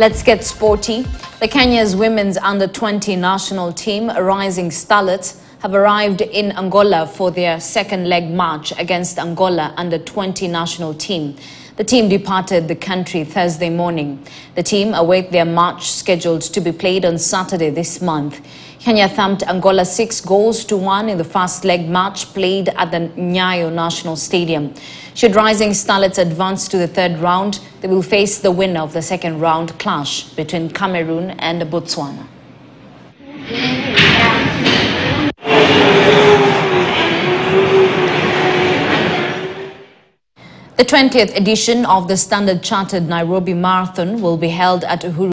Let's get sporty. The Kenya's women's under-20 national team, Rising Starlets, have arrived in Angola for their second leg match against Angola under-20 national team. The team departed the country Thursday morning. The team await their match scheduled to be played on Saturday this month. Kenya thumped Angola six goals to one in the first leg match played at the Nyayo National Stadium. Should Rising Starlets advance to the third round, they will face the winner of the second round clash between Cameroon and Botswana. The 20th edition of the Standard Chartered Nairobi Marathon will be held at Uhuru